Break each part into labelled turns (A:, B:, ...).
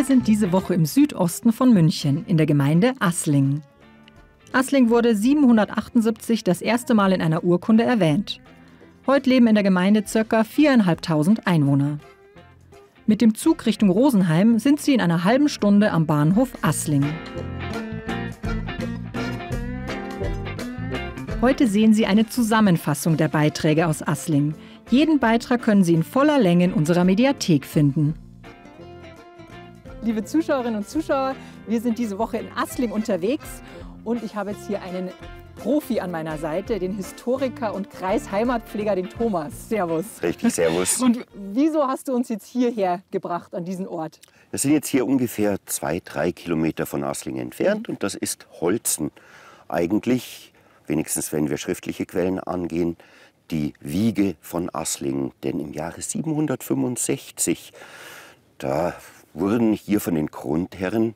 A: Wir sind diese Woche im Südosten von München, in der Gemeinde Assling. Assling wurde 778 das erste Mal in einer Urkunde erwähnt. Heute leben in der Gemeinde ca. 4.500 Einwohner. Mit dem Zug Richtung Rosenheim sind sie in einer halben Stunde am Bahnhof Assling. Heute sehen Sie eine Zusammenfassung der Beiträge aus Assling. Jeden Beitrag können Sie in voller Länge in unserer Mediathek finden. Liebe Zuschauerinnen und Zuschauer, wir sind diese Woche in Assling unterwegs und ich habe jetzt hier einen Profi an meiner Seite, den Historiker und Kreisheimatpfleger, den Thomas. Servus.
B: Richtig, servus.
A: Und wieso hast du uns jetzt hierher gebracht, an diesen Ort?
B: Wir sind jetzt hier ungefähr zwei, drei Kilometer von Assling entfernt mhm. und das ist Holzen. Eigentlich, wenigstens wenn wir schriftliche Quellen angehen, die Wiege von Assling. Denn im Jahre 765, da wurden hier von den Grundherren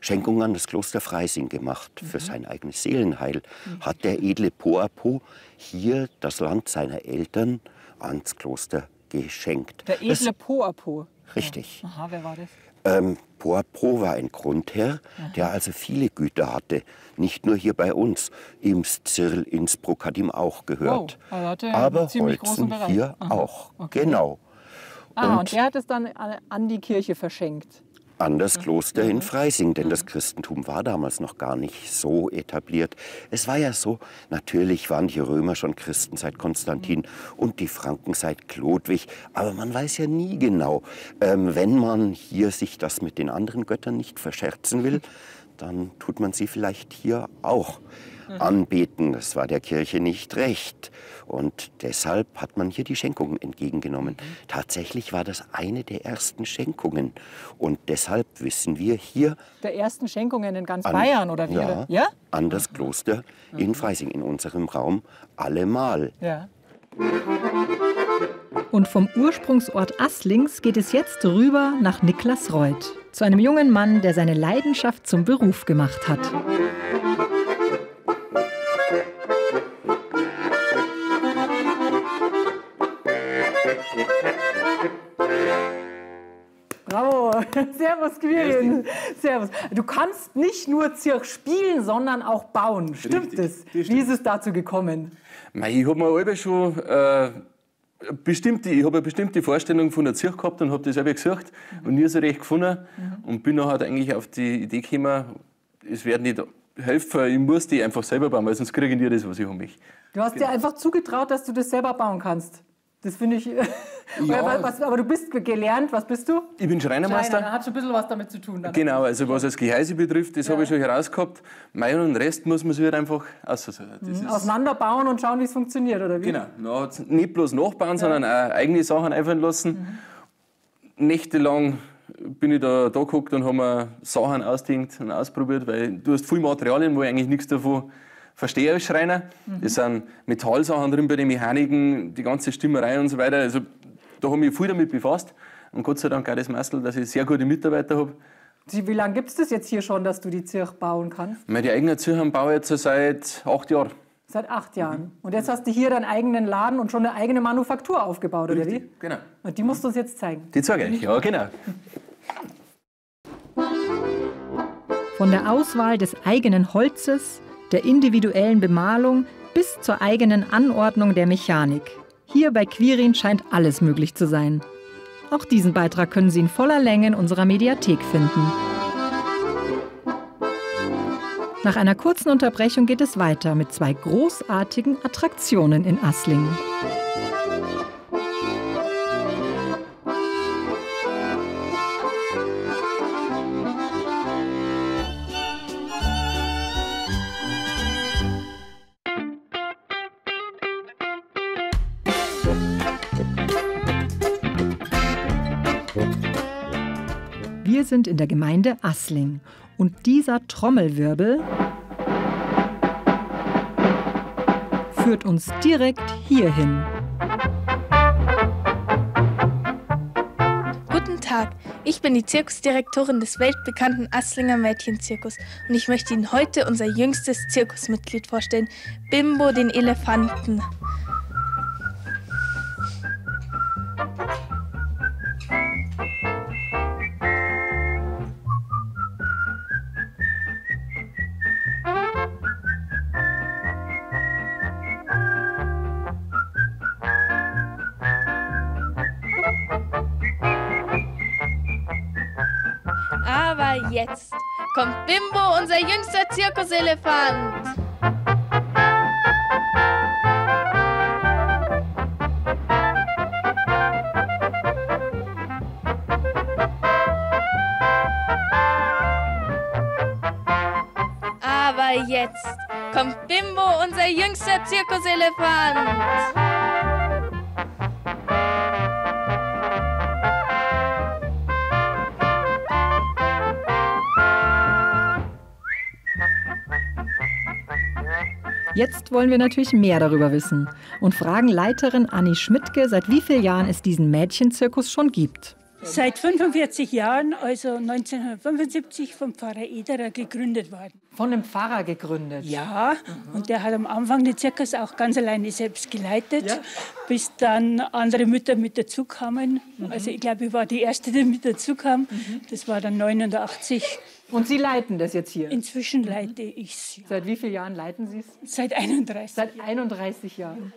B: Schenkungen an das Kloster Freising gemacht. Mhm. Für sein eigenes Seelenheil mhm. hat der edle Poapo hier das Land seiner Eltern ans Kloster geschenkt.
A: Der edle Poapo?
B: Richtig.
A: Ja. Aha, wer war das?
B: Ähm, Poapo war ein Grundherr, Aha. der also viele Güter hatte. Nicht nur hier bei uns. Ims, Zirl, Innsbruck hat ihm auch gehört.
A: Wow, also
B: Aber Holzen hier Aha. auch. Okay. Genau.
A: Ah, und, und er hat es dann an die Kirche verschenkt.
B: an das Kloster in Freising, denn das Christentum war damals noch gar nicht so etabliert. Es war ja so, natürlich waren die Römer schon Christen seit Konstantin und die Franken seit Chlodwig, aber man weiß ja nie genau, ähm, wenn man hier sich das mit den anderen Göttern nicht verscherzen will, dann tut man sie vielleicht hier auch mhm. anbeten. Das war der Kirche nicht recht. Und deshalb hat man hier die Schenkungen entgegengenommen. Mhm. Tatsächlich war das eine der ersten Schenkungen. Und deshalb wissen wir hier.
A: Der ersten Schenkungen in ganz an, Bayern, oder wie?
B: Ja, ja? an das Kloster mhm. in Freising, in unserem Raum, allemal.
A: Ja. Und vom Ursprungsort Asslings geht es jetzt rüber nach Niklas Reuth, zu einem jungen Mann, der seine Leidenschaft zum Beruf gemacht hat. Servus Quirin. Servus. Du kannst nicht nur Zirk spielen, sondern auch bauen. Stimmt es? Wie ist es dazu gekommen?
C: Ich habe mir schon äh, bestimmte, ich habe eine bestimmte Vorstellung von der Zirk gehabt und habe das selber gesucht mhm. und nie so recht gefunden. Mhm. Und bin dann halt eigentlich auf die Idee gekommen, es werden nicht helfen, ich muss die einfach selber bauen, weil sonst kriege ich nie das, was ich möchte.
A: Du hast genau. dir einfach zugetraut, dass du das selber bauen kannst. Das finde ich. Ja. was, aber du bist gelernt, was bist du?
C: Ich bin Schreinermeister.
A: Schreiner, hat schon ein bisschen was damit zu tun.
C: Dann. Genau, also was das Gehäuse betrifft, das ja. habe ich schon herausgehabt. Mein und den Rest muss man sich halt einfach
A: mhm. auseinanderbauen und schauen, wie es funktioniert, oder wie?
C: Genau, nicht bloß nachbauen, ja. sondern auch eigene Sachen einfallen lassen. Mhm. Nächtelang bin ich da, da geguckt und habe mir Sachen ausgedingt und ausprobiert, weil du hast viele Materialien, wo ich eigentlich nichts davon verstehe als Schreiner. Mhm. Das sind Metallsachen drin bei den Mechaniken, die ganze Stimmerei und so weiter. Also da habe ich mich viel damit befasst. Und Gott sei Dank auch das Meistel, dass ich sehr gute Mitarbeiter habe.
A: Wie lange gibt es das jetzt hier schon, dass du die Zirch bauen kannst?
C: Meine eigene Zirch baue ich jetzt seit acht Jahren.
A: Seit acht Jahren. Mhm. Und jetzt hast du hier deinen eigenen Laden und schon eine eigene Manufaktur aufgebaut,
C: Richtig,
A: oder wie?
C: Genau.
A: Und die musst du uns jetzt zeigen.
C: Die zeige ich, ja, genau.
A: Von der Auswahl des eigenen Holzes, der individuellen Bemalung bis zur eigenen Anordnung der Mechanik. Hier bei Quirin scheint alles möglich zu sein. Auch diesen Beitrag können Sie in voller Länge in unserer Mediathek finden. Nach einer kurzen Unterbrechung geht es weiter mit zwei großartigen Attraktionen in Asslingen. Wir sind in der Gemeinde Assling und dieser Trommelwirbel führt uns direkt hierhin.
D: Guten Tag, ich bin die Zirkusdirektorin des weltbekannten Asslinger Mädchenzirkus und ich möchte Ihnen heute unser jüngstes Zirkusmitglied vorstellen, Bimbo den Elefanten. Jetzt kommt Bimbo, unser jüngster Zirkuselefant. Aber jetzt kommt Bimbo, unser jüngster Zirkuselefant.
A: Jetzt wollen wir natürlich mehr darüber wissen und fragen Leiterin Anni Schmidtke, seit wie vielen Jahren es diesen Mädchenzirkus schon gibt.
E: Seit 45 Jahren, also 1975, vom Pfarrer Ederer gegründet worden.
A: Von einem Pfarrer gegründet?
E: Ja, und der hat am Anfang den Zirkus auch ganz alleine selbst geleitet, ja. bis dann andere Mütter mit dazu kamen. Mhm. Also ich glaube, ich war die Erste, die mit dazu kam. Mhm. Das war dann 89.
A: Und Sie leiten das jetzt hier?
E: Inzwischen leite ich es. Ja.
A: Seit wie vielen Jahren leiten Sie
E: es? Seit 31.
A: Seit 31 Jahren.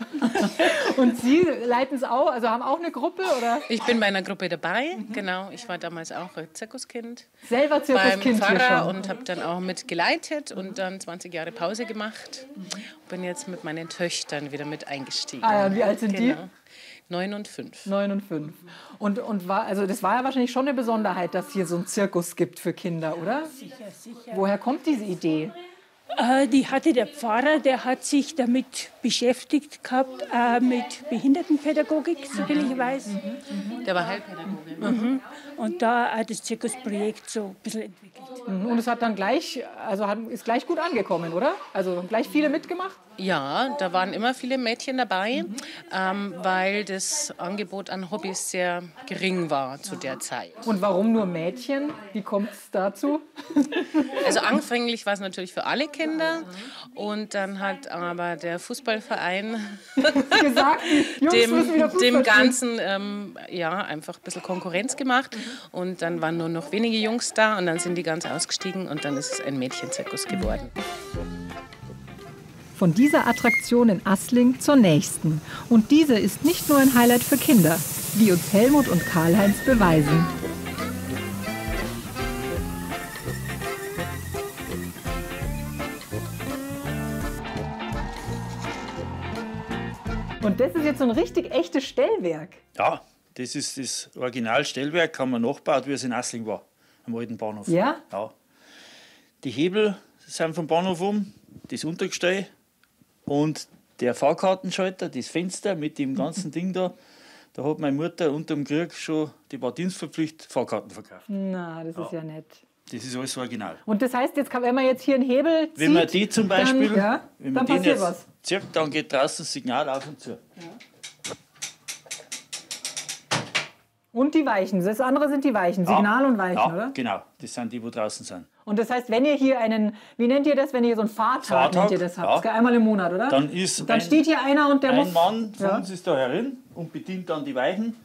A: Und Sie leiten es auch, also haben auch eine Gruppe, oder?
F: Ich bin bei einer Gruppe dabei, mhm. genau. Ich war damals auch Zirkuskind.
A: Selber Zirkuskind
F: beim Pfarrer und habe dann auch mitgeleitet und dann 20 Jahre Pause gemacht. Mhm. Bin jetzt mit meinen Töchtern wieder mit eingestiegen.
A: Ah ja, wie alt sind genau. die?
F: Neun und fünf.
A: Neun und fünf. Und, und war, also das war ja wahrscheinlich schon eine Besonderheit, dass hier so ein Zirkus gibt für Kinder, oder?
E: Sicher, sicher.
A: Woher kommt diese Idee?
E: Äh, die hatte der Pfarrer, der hat sich damit beschäftigt gehabt, äh, mit Behindertenpädagogik, soviel ich weiß.
F: Mhm. Der war Heilpädagoge.
E: Mhm. Und da hat das Zirkusprojekt so ein bisschen entwickelt.
A: Mhm. Und es hat dann gleich, also hat, ist gleich gut angekommen, oder? Also gleich viele mitgemacht?
F: Ja, da waren immer viele Mädchen dabei, mhm. ähm, weil das Angebot an Hobbys sehr gering war zu der Zeit.
A: Und warum nur Mädchen? Wie kommt es dazu?
F: Also anfänglich war es natürlich für alle Kinder und dann hat aber der Fußballverein
A: gesagt,
F: dem, dem Ganzen ähm, ja, einfach ein bisschen Konkurrenz gemacht und dann waren nur noch wenige Jungs da und dann sind die ganz ausgestiegen und dann ist es ein Mädchenzirkus geworden.
A: Von dieser Attraktion in Assling zur nächsten. Und diese ist nicht nur ein Highlight für Kinder, wie uns Helmut und Karl-Heinz beweisen. Und das ist jetzt so ein richtig echtes Stellwerk.
G: Ja, das ist das Originalstellwerk, haben wir nachgebaut, wie es in Assling war, am alten Bahnhof.
A: Ja?
G: Ja. Die Hebel sind vom Bahnhof um, das Untergestell und der Fahrkartenschalter, das Fenster mit dem ganzen Ding da, da hat meine Mutter unter dem Krieg schon, die war dienstverpflichtet, Fahrkarten verkauft.
A: Na, das ist ja nett.
G: Das ist alles original.
A: Und das heißt, jetzt kann, wenn man jetzt hier einen Hebel zieht,
G: Wenn man die zum Beispiel,
A: dann, ja,
G: wenn man
A: dann
G: den jetzt
A: was.
G: zieht, dann geht draußen das Signal auf und zu. Ja.
A: Und die Weichen. Das andere sind die Weichen, Signal
G: ja,
A: und Weichen,
G: ja,
A: oder?
G: genau. Das sind die, wo draußen sind.
A: Und das heißt, wenn ihr hier einen, wie nennt ihr das, wenn ihr so einen Fahrtag,
G: Fahrtag
A: nennt ihr das habt, ja. einmal im Monat, oder?
G: Dann, ist
A: dann
G: ein,
A: steht hier einer und der
G: ein
A: muss...
G: Mann von uns ist da herin und bedient dann die Weichen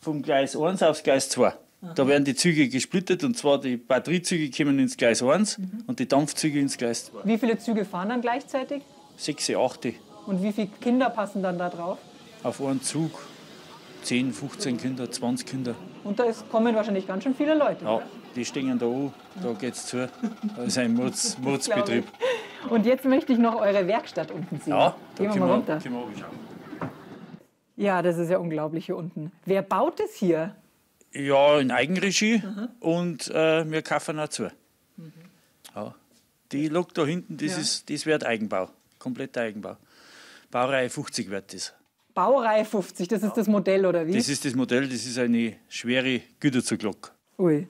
G: vom Gleis 1 aufs Gleis 2. Da werden die Züge gesplittet und zwar die Batteriezüge kommen ins Gleis 1 mhm. und die Dampfzüge ins Gleis 2.
A: Wie viele Züge fahren dann gleichzeitig?
G: Sechs, acht.
A: Und wie viele Kinder passen dann da drauf?
G: Auf einen Zug 10, 15 Kinder, 20 Kinder.
A: Und da ist, kommen wahrscheinlich ganz schön viele Leute.
G: Ja, die stehen da an, da geht es zu. Da ist ein Mords, Mordsbetrieb.
A: Und jetzt möchte ich noch eure Werkstatt unten sehen.
G: Ja,
A: da Gehen wir mal runter.
G: Wir,
A: ja, das ist ja unglaublich hier unten. Wer baut es hier?
G: Ja, in Eigenregie mhm. und äh, wir kaufen dazu. Mhm. Ja. Die Lok da hinten, das, ja. ist, das wird Eigenbau, kompletter Eigenbau. Baureihe 50 wird das.
A: Baureihe 50, das ist das Modell, oder wie?
G: Das ist das Modell, das ist eine schwere Güterzuglok.
A: Ui.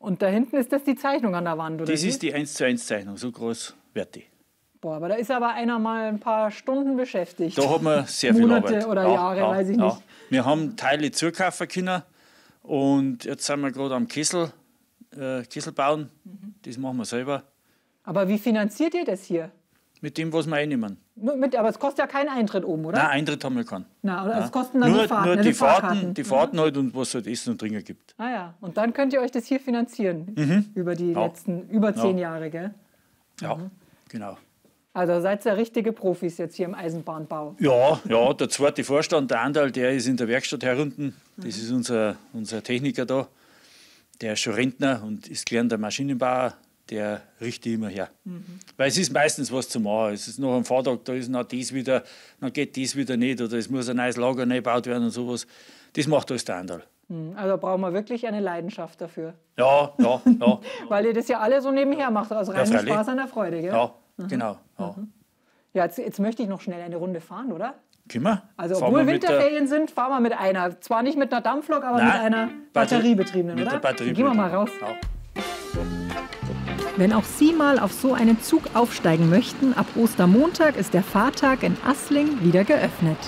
A: Und da hinten ist das die Zeichnung an der Wand, oder
G: Das
A: wie?
G: ist die 1 zu 1 Zeichnung, so groß wird die.
A: Boah, aber da ist aber einer mal ein paar Stunden beschäftigt.
G: Da hat man sehr viel
A: Monate
G: Arbeit.
A: oder Jahre, ja, weiß ich nicht.
G: Wir haben Teile zukaufen können und jetzt sind wir gerade am Kessel, äh, Kessel bauen. Mhm. Das machen wir selber.
A: Aber wie finanziert ihr das hier?
G: Mit dem, was wir einnehmen.
A: Mit, aber es kostet ja keinen Eintritt oben, oder?
G: Nein, Eintritt haben wir keinen.
A: Na, also es kosten dann
G: nur,
A: die Fahrten,
G: nur
A: also
G: die, Fahrten, die Fahrten halt und was es halt Essen und Trinken gibt.
A: Ah ja, und dann könnt ihr euch das hier finanzieren
G: mhm.
A: über die ja. letzten über zehn ja. Jahre, gell?
G: Ja, mhm. genau.
A: Also seid ihr richtige Profis jetzt hier im Eisenbahnbau?
G: Ja, ja, der zweite Vorstand, der Andal, der ist in der Werkstatt herunten. Das mhm. ist unser, unser Techniker da. der ist schon Rentner und ist gelernter Maschinenbauer, der richtet immer her. Mhm. Weil es ist meistens was zu machen. Es ist noch am Fahrtag, da ist noch dies wieder, dann geht dies wieder nicht oder es muss ein neues Lager neu gebaut werden und sowas. Das macht alles der Anderl.
A: Mhm. Also brauchen wir wirklich eine Leidenschaft dafür.
G: Ja, ja, ja.
A: Weil ihr das ja alle so nebenher macht, aus reinem ja, Spaß an der Freude, gell?
G: Ja, mhm. genau. Ja,
A: mhm. ja jetzt, jetzt möchte ich noch schnell eine Runde fahren, oder?
G: Können wir?
A: Also fahren obwohl Winterferien sind, fahren wir mit einer. Zwar nicht mit einer Dampflok, aber Nein, mit einer batteriebetriebenen,
G: mit
A: oder?
G: Batterie
A: Gehen wir mal raus. Ja. Wenn auch Sie mal auf so einen Zug aufsteigen möchten, ab Ostermontag ist der Fahrtag in Assling wieder geöffnet.